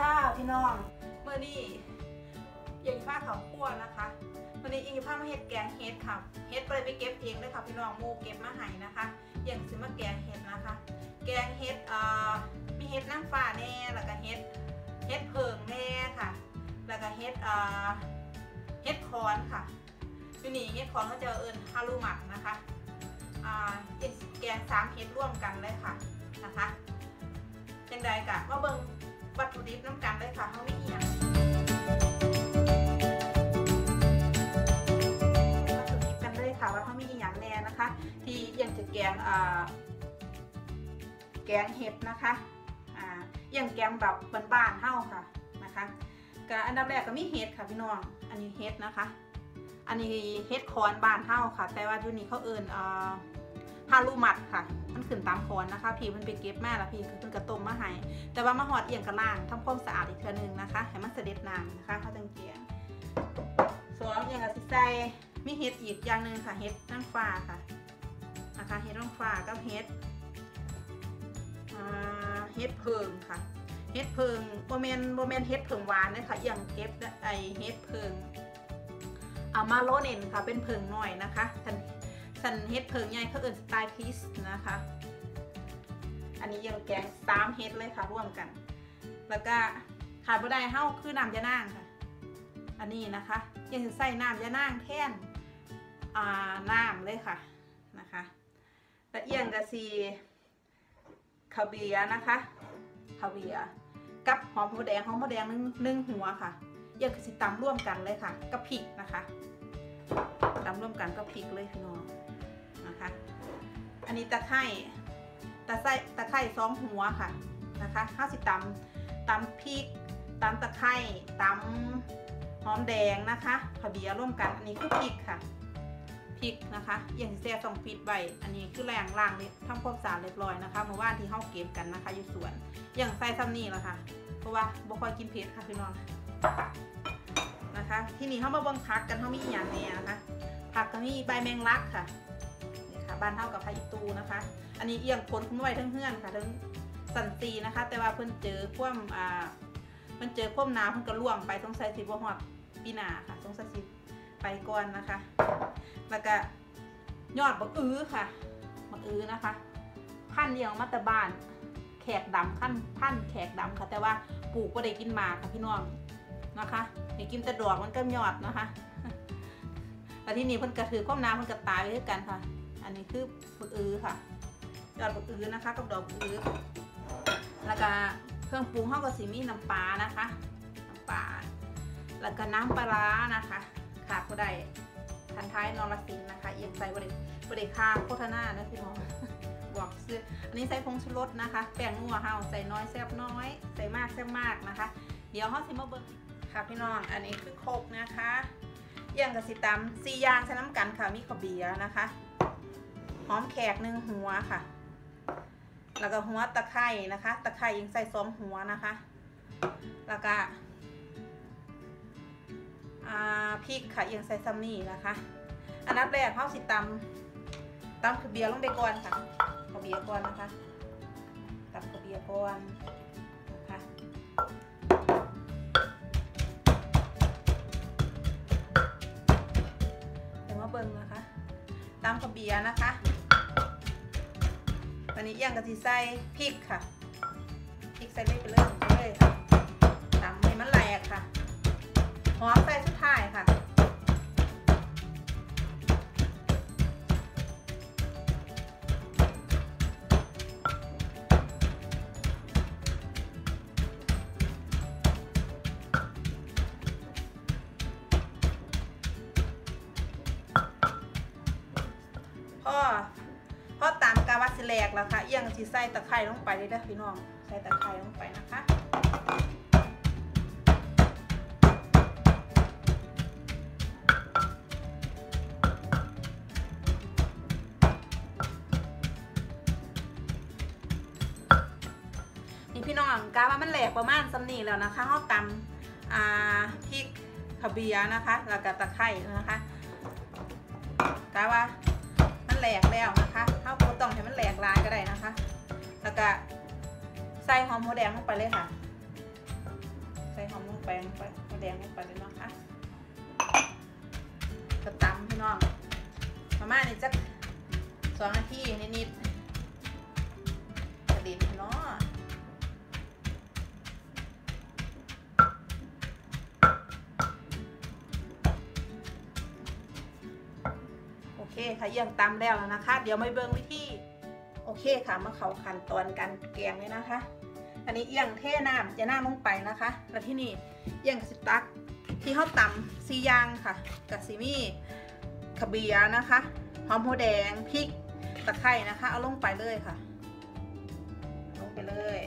ค่ะพี่น้องเมื่อนี้ยังผ้าขาวคั่วนะคะเมื่อนี้ยังผ้ามาเห็ดแกงเห็ดค่ะเห็ดไปไปเก็บเองเลยค่ะพี่น้องโมเก็บมาให้นะคะยังซื้อมาแกงเห็ดนะคะ แกงเห็ดเอ่อมีเห็ดนางฟ้าแน่แล้วก็เห็ดเห็ดเพิงแน่ค่ะ แล้วก็เห็ดเอ่อเห็ดคอนค่ะอยู่นี่เห็ดคอนเขาจะเอิญฮารุหมักนะคะอ่าแกงสามเห็ดร่วมกันเลยค่ะนะคะจังใดกะมาเบิ่ง วัตถุดิบน้ำกันเลยค่ะเขาไม่เอียงวัตถุดิบกันเลยค่ะว่าเขาไมีอย่างแน่นะคะ ที่ยังจะแกงอ่าแกงเห็ดนะคะอ่ายังแกงแบบบ้านๆเฮ้าค่ะนะคะก็อันดับแรกก็มีเห็ดค่ะพี่น้องอันนี้เห็ดนะคะ อันนี้เห็ดคอนบานเฮ้าค่ะ แต่ว่าอยู่นี่เขาเอิญอ่า ฮาลูมัดค่ะ มันขึ้นตามคอนนะคะ พี่มันไปเก็บมาแล้วพี่คือเพิ่นกระต้มมาให้แต่ว่ามาหอดเอียงกระล่างทำความสะอาดอีกเทื่อนึงนะคะ ให้มันเสด็จน้ำนะคะเขาจังเกียงสวมอย่างกับสิใส่มีเห็ดอีกอย่างหนึ่งค่ะเห็ดนางฟ้าค่ะนะคะเห็ดนางฟ้ากับเห็ดเห็ดเพิงค่ะเห็ดเพิงโมเมนโมเมนเห็ดเพิงหวานนะคะเอียงเก็บไอเห็ดเพิงเอามาโลเนนค่ะเป็นเพิงหน่อยนะคะ สันเห็ดเพิงใหญ่เขาเอิญสไตล์พีซนะคะ อันนี้ยังแกงสามเฮ็ดเลยค่ะร่วมกัน แล้วก็ขาดบ่ได้เฮ้าคือน้ำยะนางค่ะ อันนี้นะคะ ยังใส่น้ำยะนางแท่นอ่าน้ำเลยค่ะนะคะและเอียงกะซีคาเบียนะคะคาเบียกับหอมหัวแดงหอมหัวแดงนึ่งนึ่งหัวค่ะเอียงกะซีตำร่วมกันเลยค่ะกับพริกนะคะตำร่วมกันกับพริกเลยพี่น้อง นะคะ อันนี้ตะไคร้ตะไคร้ตะไคร้สองหัวค่ะนะคะข้าวสิตำตำพริกตำตะไคร้ตำหอมแดงนะคะขาวเบียร์ร่วมกันอันนี้คือพริกค่ะพริกนะคะอย่างที่แซ่สองปิดใบอันนี้คือแรงล่างเลยทำความสะอาดเรียบร้อยนะคะเมื่อวานที่เฮาเก็บกันนะคะอยู่สวน อย่างใส่ซ้ำนี่แหละค่ะ เพราะว่าบ่ค่อยกินเผ็ดค่ะพี่น้องนะคะ ที่นี่เฮามาบิ่งผักกันเฮามีอหย่างแน่นะคะผักก็มีใบแมงลักค่ะ บ้านเฮากับไผ่ตูนะคะ อันนี้เอียงคนขึ้นไว้ทั้งเฮือนค่ะทั้งสันตีนะคะ แต่ว่าเพิ่นเจอคว่ำอ่าเพิ่นเจอคว่ำน้ำเพิ่นก็ล่วงไปสงสัยสิบ่ฮอดปีหน้าค่ะสงสัยสิไปก่อนนะคะ แล้วก็ยอดบักอื้อค่ะบักอื้อนะคะ พันเดียวมาต่บ้าน แขกดำพันธุ์พันแขกดำค่ะ แต่ว่าปลูกบ่ได้กินหมากค่ะพี่น้องนะคะได้กินแต่ดอกมันก็ยอดนะคะแล้วที่นี่เพิ่นกระถือคว่ำน้ำเพิ่นก็ตายไปด้วยกันค่ะ นนี้คือบักอื้อค่ะยอดบักอื้อนะคะ กับดอกบักอื้อแล้วก็เครื่องปรุงเฮาก็สิมีน้ำปลานะคะน้ำปลาแล้วก็น้ำปลาร้านะคะขาดบ่ได้ทันท้ายนอรสิงนะคะเอียงใส่บ่ได้บ่ได้ค่าโฆษณานะพี่น้องบอกซื้ออันนี้ใส่ผงชูรสนะคะ แป้งนัวเฮาใส่น้อยแซ่บน้อย ใส่มากแซ่บมากนะคะ เดี๋ยวเฮาสิมาเบิ่งค่ะพี่น้อง อันนี้คือโคกนะคะเอียงกับสิตำสี่ยางใส่น้ำกันค่ะมีข้าวเบียนะคะ หอมแขกหนึ่งหัวค่ะ แล้วก็หัวตะไคร่นะคะ ตะไคร่ยังใส่สองหัวนะคะ แล้วก็พริกค่ะยังใส่ซัมนี่นะคะ อันดับแรกเขาสิตำตำข้าวเบียร์ลงไปก่อนค่ะข้าเบียร์ก่อนนะคะตำข้าวเบียร์ก่อนนะคะเดี๋ยวมาเบิ่งนะคะตำข้าวเบียร์นะคะ วันนี้เอียงกะทิใส่พริกค่ะพริกใส่เลยไปเลยเลยค่ะตำให้มันแหลกค่ะหอมใส่สุดท้ายค่ะพ่อพ่อตาม กาวัดสิแหลกแล้วค่ะเอียงสิใส่ตะไคร้ลงไปเลยเด้อพี่น้อง ใส่ตะไคร้ลงไปนะคะนี่พี่น้องกาว่ามันแหลกประมาณสำนีแล้วนะคะเขาตำพริกขาเบียนะคะ แล้วก็ตะไคร้นะคะกาว่า แหลกแล้วนะคะเขาก็ต้องให้มันแหลกลายก็ได้นะคะ แล้วก็ใส่หอมหัวแดงลงไปเลยค่ะ ใส่หอมลงไปลงไปหัวแดงลงไปเลยนะคะกระตำพี่น้องประมาณนี้จักสองนาทีนิดๆ คค่ะเยี่ยงตำแล้วนะคะ เดี๋ยวไม่เบิ่งวิธีโอเคค่ะมาเขาขั้นตอนการแกงเลยนะคะ อันนี้เอียงเทน้ำจะน้ำลงไปนะคะ แล้วที่นี่เอียงสิตักที่เขาตำซียางค่ะกับซีมี่ขเบียนะคะหอมหัวแดงพริกตะไคร่นะคะ เอาลงไปเลยค่ะ ลงไปเลย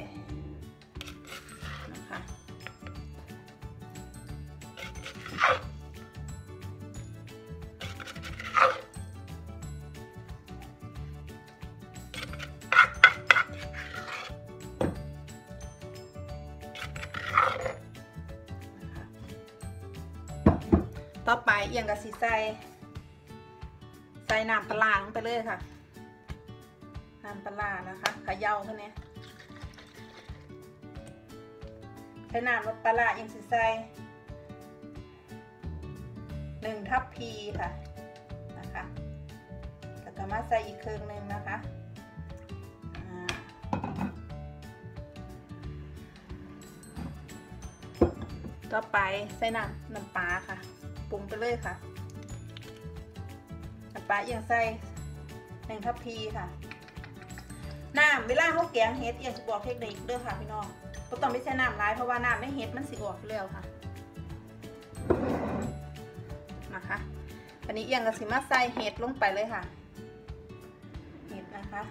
ต่อไปเอียงกับสีใส่ใส่น้ำปลาร้าลงไปเลยค่ะน้ำปลานะคะเขย่าเขาเนี่ยใช้น้ำปลาร้ายังสิใส่หนึ่งทัพพีค่ะนะคะแล้วก็มาใส่อีกครึ่งหนึ่งนะคะต่อไปใส่น้ำน้ำปลาค่ะ ปรุงไปเลยค่ะน้ำปลาเอียงใส่หนึ่งทัพพีค่ะ น้ำเวลาเขาแกงเห็ดอยากจะบอกเทคนิคเด้อค่ะพี่น้องก็ต้องไม่ใช่น้ำร้ายเพราะว่าน้ำไม่เห็ดมันสิออกอยู่แล้วค่ะนะคะอันนี้เอียงกับสิมาใส่เห็ดลงไปเลยค่ะ เห็ดนะคะ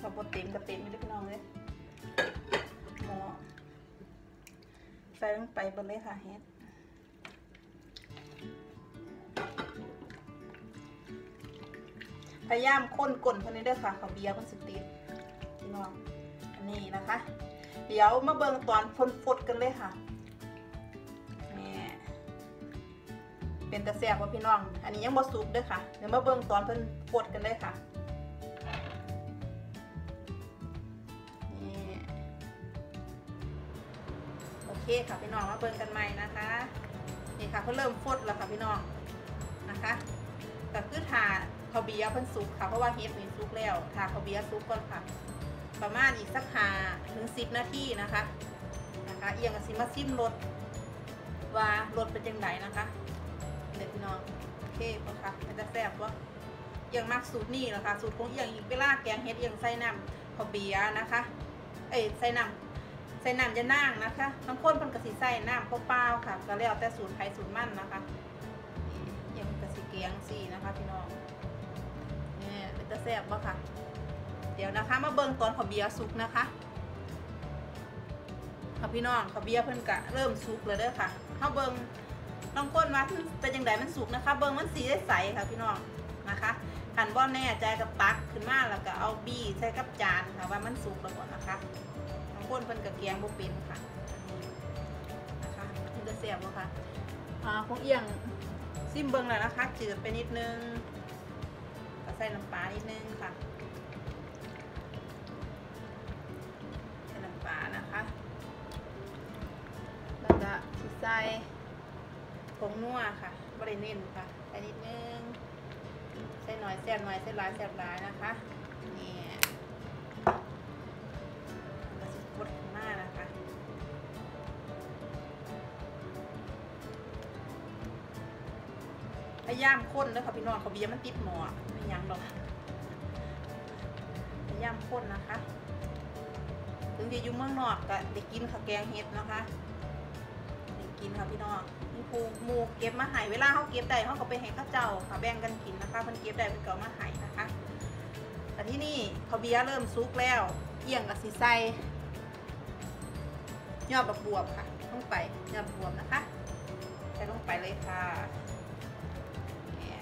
พอบดเต็มก็เต็มไม่ได้พี่น้องเลย ส่ลงไปบนเลยค่ะเห็ดพยายามค้นก้นคนนี้ด้วยค่ะขาเบียร์มันสติดพี่น้องอันนี้นะคะ เดี๋ยวมาเบิ่งตอนฝนฟดกันเลยค่ะนี่เป็นตะแสบว่าพี่น้อง อันนี้ยังบ่สุกเด้วยค่ะเดี๋ยวมาเบิ่งตอนเพิ่นฟดกันเลยค่ะ เคค่ะพี่น้องมาเบิ่งกันใหม่นะคะนี่ค่ะเพิ่เริ่มฟดแล้วค่ะพี่น้องนะคะแต่คือถาข้าวเบียร์เพิ่นสุกค่ะเพราะว่าเฮ็ดนี่สุกแล้วถาข้าวเบียร์สุกก่อนค่ะ ประมาณอีกสักหาถึงสิบนาทีนะคะนะคะเอียงกับสิมาซิมรสว่ารสเป็นยังไงนะคะเด็กพี่น้องโอเคปะคะมันจะแซ่บวะเอียงมากสูตรนี่แหละค่ะสูตรของเอียงอีกเวลาแกงเฮ็ดเอียงใส่น้ำข้าวเบียร์นะคะ เอ้ยใส่น้ำ ใส่น้ำจะนั่งนะคะบางคนเพิ่นก็สิใส่น้ำเปล่าๆค่ะ ก็แล้วแต่สูตรใครสูตรมันนะคะเอียงก็สิเกียงสี่นะคะพี่น้องนี่เป็นตะแซ่บวะค่ะ เดี๋ยวนะคะ มาเบิ่งตอนขาวเบียร์สุกนะคะค่ะพี่น้องขาวเบียร์เพิ่นกะเริ่มสุกแล้วเด้อค่ะเข้าเบิ่งน้องก้นว่าเป็นยังไงมันสุกนะคะ เบิ่งมันสีใสค่ะพี่น้องนะคะขันบ่แน่ใจกับตักขึ้นมาแล้วก็เอาบี้ใส่กับจานค่ะว่ามันสุกแล้วก่อนนะคะ น้องก้นเพิ่นกะเกียงบ่เป็นค่ะนะคะมันจะเสียบบ่ค่ะอ่าของเอียงซิมเบิ่งแล้วนะคะจืดไปนิดนึงก็ใส่น้ำปลานิดนึงค่ะใส่น้ำปลานะคะแล้วก็ใส่ผงนัวค่ะบริเน้นค่ะใส่นิดนึงใส่หน่อยแซ่บหน่อยใส่หลายแซ่บหลายนะคะนี่ ฏข้างหน้านะคะพยายามข้นแล้วค่ะพี่น้องเขาเบียมันติดหมอไม่ยั้งหรอกพยายามข้นนะคะถึงจะอยู่เมืองนอกก็ได้กินข้าวแกงเห็ดนะคะได้กินค่ะพี่น้องนี่ครูหมูเก็บมาหายเวลาเขาเก็บได้เขาก็ไปให้ข้าเจ้าค่ะแบ่งกันกินนะคะเพิ่นเก็บได้เพิ่นก็เอมาหายนะคะแต่ที่นี่ข้าวเบียเริ่มซุกแล้วเอียงกับสีใส ยอดบักบวบค่ะลงไปยอดบวบนะคะใส่ลงไปเลยค่ะเนี่ย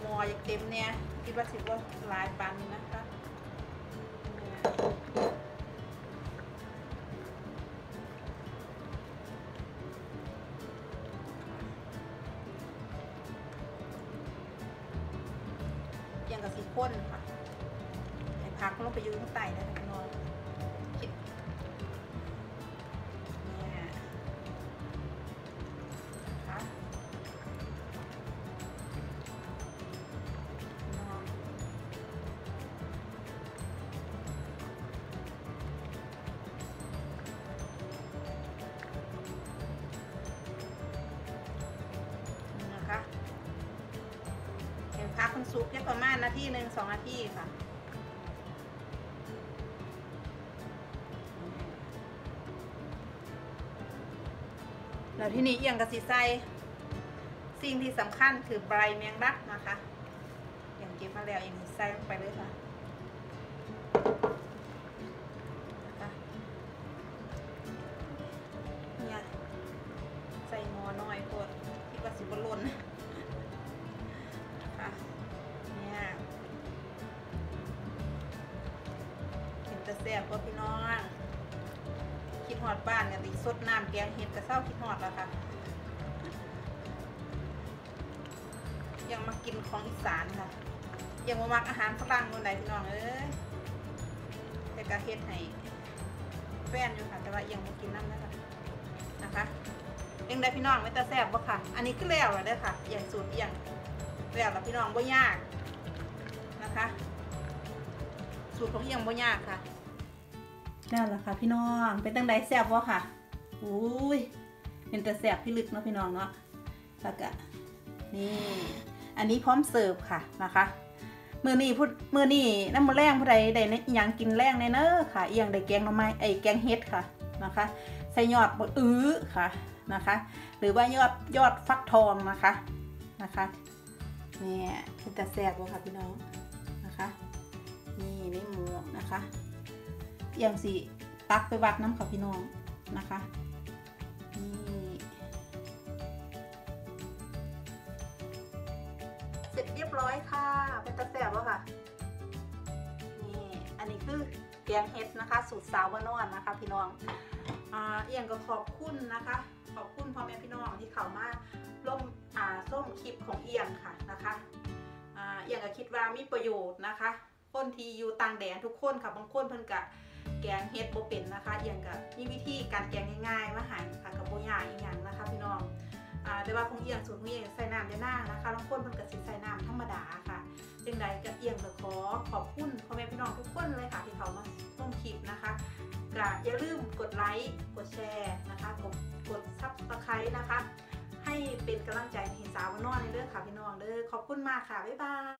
หมออยากเต็มเนี่ยคิดว่าสิว่าลายปานนี้นะคะ สุกคุณซุปแค่ประมาณนาทีหนึ่งสองนาทีค่ะแล้วที่นี้เอียงกับสีไซสิ่งที่สำคัญคือใบแมงลักนะคะอย่างเก็บมาแล้วอย่างนี้ใส่ลงไปเลยค่ะ ซ่บก็พี่น้องคิดฮอดบ้านกันติสดน้ำแกงเห็ดกระเซ้าคิดฮอดแล้วค่ะ ยังมากินของอีสานค่ะ ยังมามักอาหารฝรั่งคนใดพี่น้องเอ้ยแต่ก็เฮ็ดให้แฟนอยู่ค่ะ แต่ว่ายังมากินน้ำนะคะนะคะยังได้พี่น้องไม่ตาแซ่บบ่ค่ะ อันนี้ก็แล้วแล้วเด้อค่ะ อย่างสูตรอย่างแล้วแล้วพี่น้องบ่ยากนะคะ สูตรของเอียงบ่ยากค่ะ นั่นแหละค่ะพี่น้องเป็นตั้งใดแซ่บวะค่ะอุ้ยเป็นแต่แซ่บพี่ลึกเนาะพี่น้องเนาะแล้วก็นี่อันนี้พร้อมเสิร์ฟค่ะนะคะมื่อนี่พูดมื่อนี่น้ำมือแรงผู้ใดใดในยังกินแรงในเนอค่ะเอียงได้แกงหน่อไม้ไอ้แกงเฮ็ดค่ะนะคะ ใส่ยอดอื้อค่ะนะคะ หรือว่ายอดยอดฟักทองนะคะนะคะเนี่ยเป็นแต่แซ่บวะค่ะพี่น้องนะคะ นี่นี่หมูนะคะ อย่างสิตักไปวัดน้ำค่ะพี่น้องนะคะเสร็จเรียบร้อยค่ะ เป็นตะแสบแล้วค่ะ นี่ อันนี้คือแกงเห็ดนะคะ สูตรสาวานอนนะคะ พี่น้องอเอียงก็ขอบคุณนะคะ ขอบคุณพ่อแม่พี่น้องที่เข้ามาร่มอ่าส้มคลิปของเอียงค่ะนะคะเอียงก็คิดว่ามีประโยชน์นะคะ คนที่อยู่ต่างแดนทุกคนค่ะบางคนเพิ่นกะ กงเฮ็ดบ่เป็นนะคะเอียงกับมีวิธีการแกงง่ายๆมาหายค่ะกับโบยาอีหยังนะคะพี่น้องอ่าแต่ว่าของเอียงสูตรของเอียงใส่น้ำจะหน้านะคะบางคนเพิ่นก็สิใส่น้ำธรรมดาค่ะจึงใดก็เอียงก็ขอขอบคุณพ่อแม่พี่น้องทุกคนเลยค่ะที่เขามาชมคลิปนะคะก็อย่าลืมกดไลค์กดแชร์นะคะกดกด subscribe นะคะ ให้เป็นกำลังใจให้สาววันนอนในเรื่องค่ะพี่น้องเด้อขอบคุณมากค่ะบ๊ายบาย